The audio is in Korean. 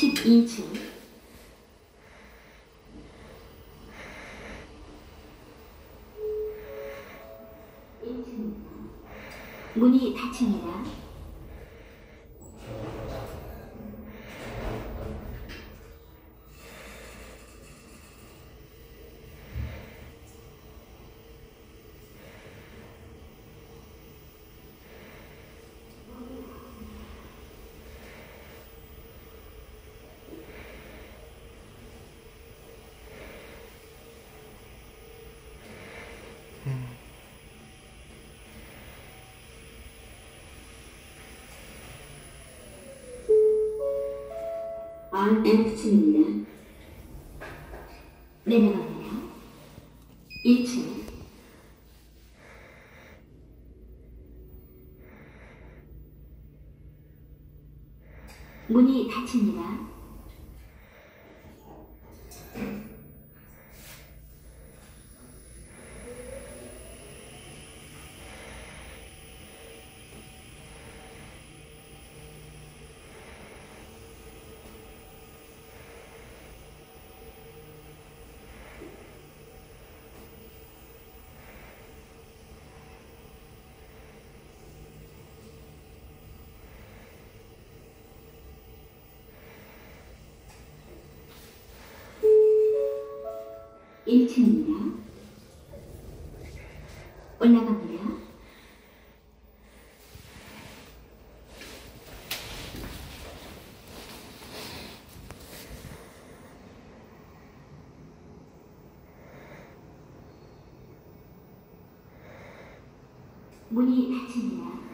12층 문이 닫힙니다. RF층입니다. 내려갑니다. 1층 문이 닫힙니다. 일층입니다 올라갑니다. 문이 닫힙니다.